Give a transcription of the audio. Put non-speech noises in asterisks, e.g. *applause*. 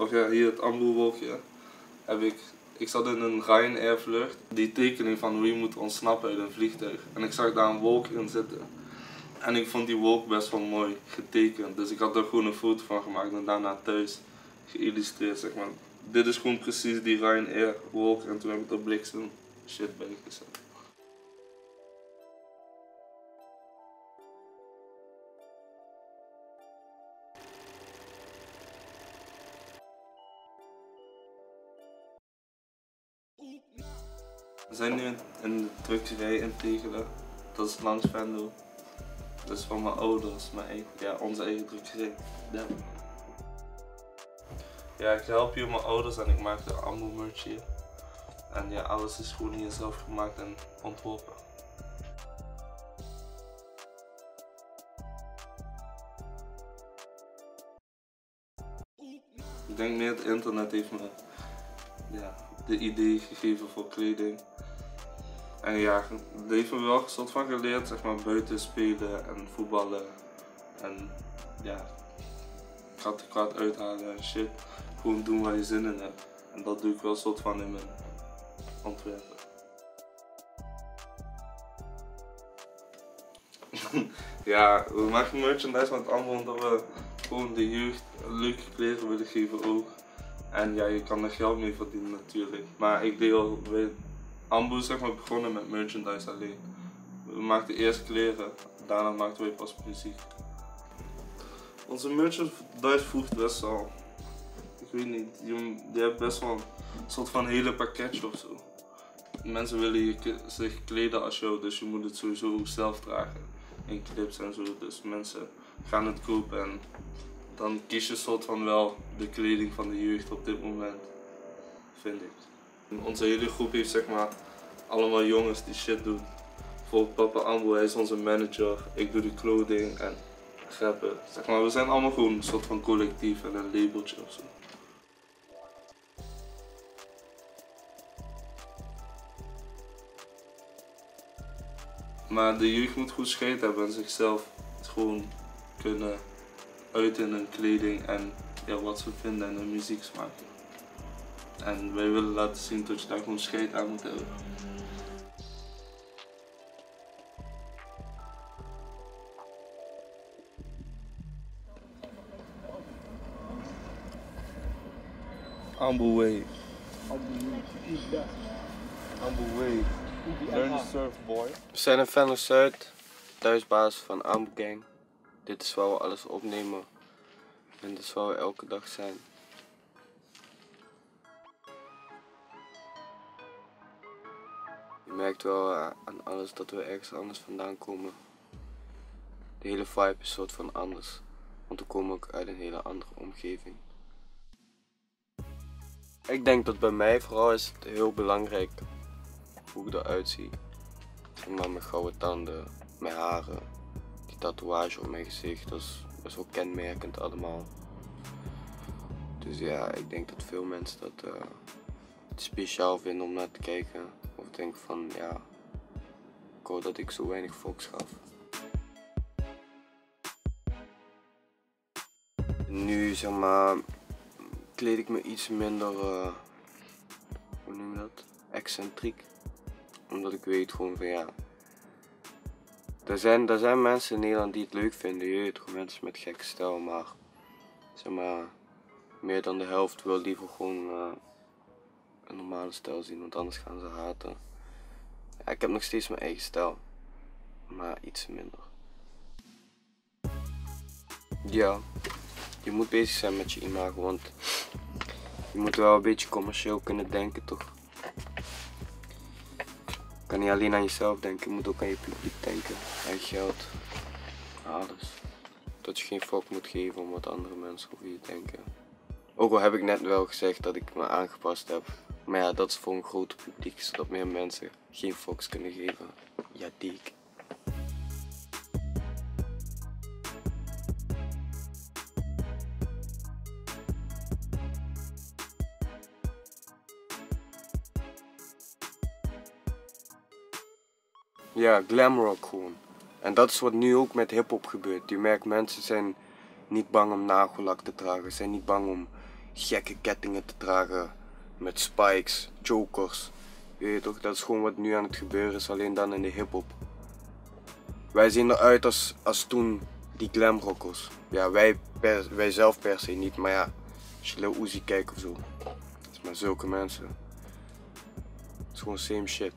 of ja, hier het Ambu-wolkje, heb ik, ik zat in een Ryanair vlucht, die tekening van hoe je moet ontsnappen uit een vliegtuig. En ik zag daar een wolk in zitten. En ik vond die wolk best wel mooi getekend, dus ik had er gewoon een foto van gemaakt en daarna thuis geïllustreerd, zeg maar. Dit is gewoon precies die Ryanair wolk en toen heb ik er bliksem shit bij gezet. We zijn nu in de drukkerij in Tegelen. Dat is langs Venlo. Dat is van mijn ouders, mijn eigen, ja, onze eigen drukkerij. Ja. ja, ik help hier mijn ouders en ik maak de Ambo merch hier. En ja, alles is gewoon hier zelf gemaakt en ontworpen. Ik denk meer het internet heeft me ja, de idee gegeven voor kleding. En ja, me wel een soort van geleerd, zeg maar, buiten spelen en voetballen. En ja, kat kwaad uithalen en shit. Gewoon doen waar je zin in hebt. En dat doe ik wel soort van in mijn ontwerpen. *laughs* ja, we maken merchandise met allemaal omdat we gewoon de jeugd leuke kleren willen geven ook. En ja, je kan er geld mee verdienen natuurlijk. Maar ik deel, Ambu zeg maar begonnen met merchandise alleen. We maakten eerst kleren, daarna maakten we pas muziek. Onze merchandise voegt best wel, ik weet niet, je, hebt best wel een soort van hele pakketje of zo. Mensen willen zich kleden als jou, dus je moet het sowieso zelf dragen. In clips en zo, dus mensen gaan het kopen en dan kies je soort van wel de kleding van de jeugd op dit moment, vind ik. Onze hele groep heeft zeg maar allemaal jongens die shit doen. Bijvoorbeeld papa Ambo, hij is onze manager, ik doe de kleding en grappen. Zeg maar, we zijn allemaal gewoon een soort van collectief en een labeltje of zo. Maar de jeugd moet goed scheid hebben en zichzelf gewoon kunnen uiten in hun kleding en ja, wat ze vinden en hun muziek smaken. En wij willen laten zien dat je daar gewoon scheid aan moet hebben. Ambu Wave. Ambu Wave. Learn to surf boy. We zijn in Venlo Zuid, thuisbasis van Ambu Gang. Dit is waar we alles opnemen. En dit is waar we elke dag zijn. Merkt wel eh, aan alles dat we ergens anders vandaan komen. De hele vibe is soort van anders. Want we komen ook uit een hele andere omgeving. Ik denk dat bij mij vooral is het heel belangrijk hoe ik eruit zie. Maar mijn gouden tanden, mijn haren, die tatoeage op mijn gezicht, dat is best wel kenmerkend allemaal. Dus ja, ik denk dat veel mensen dat uh, speciaal vinden om naar te kijken. Of denken van ja, ik hoor dat ik zo weinig volks gaf. Nu zeg maar, kleed ik me iets minder, uh, hoe noem je dat, excentriek. Omdat ik weet gewoon van ja, er zijn, er zijn mensen in Nederland die het leuk vinden, je weet toch, mensen met gekke stijl, maar zeg maar, meer dan de helft wil liever gewoon uh, een normale stijl zien, want anders gaan ze haten. Ja, ik heb nog steeds mijn eigen stijl, maar iets minder. Ja, je moet bezig zijn met je imago, want je moet wel een beetje commercieel kunnen denken, toch? Je kan niet alleen aan jezelf denken, je moet ook aan je publiek denken, aan je geld, alles. Dat je geen fuck moet geven om wat andere mensen over je denken. Ook al heb ik net wel gezegd dat ik me aangepast heb. Maar ja, dat is voor een groot publiek, zodat meer mensen geen fucks kunnen geven. Ja, dik. Ja, glamrock gewoon. En dat is wat nu ook met hip-hop gebeurt. Je merkt mensen zijn niet bang om nagellak te dragen, zijn niet bang om gekke kettingen te dragen met spikes, chokers. Je weet toch, dat is gewoon wat nu aan het gebeuren is, alleen dan in de hip-hop. Wij zien eruit als, als toen die glamrockers. Ja, wij, wij zelf per se niet, maar ja, als je Lil kijkt of zo. Het is maar zulke mensen. Het is gewoon same shit.